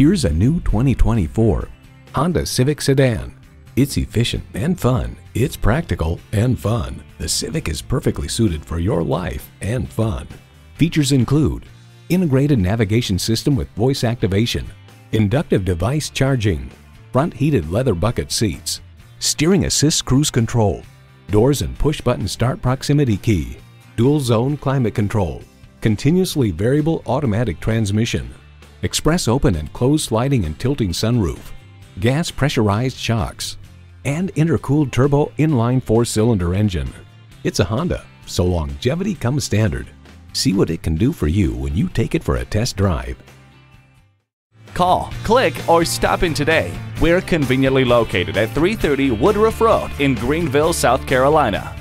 Here's a new 2024 Honda Civic Sedan. It's efficient and fun. It's practical and fun. The Civic is perfectly suited for your life and fun. Features include integrated navigation system with voice activation, inductive device charging, front heated leather bucket seats, steering assist cruise control, doors and push button start proximity key, dual zone climate control, continuously variable automatic transmission, express open and closed sliding and tilting sunroof, gas pressurized shocks, and intercooled turbo inline four-cylinder engine. It's a Honda, so longevity comes standard. See what it can do for you when you take it for a test drive. Call, click, or stop in today. We're conveniently located at 330 Woodruff Road in Greenville, South Carolina.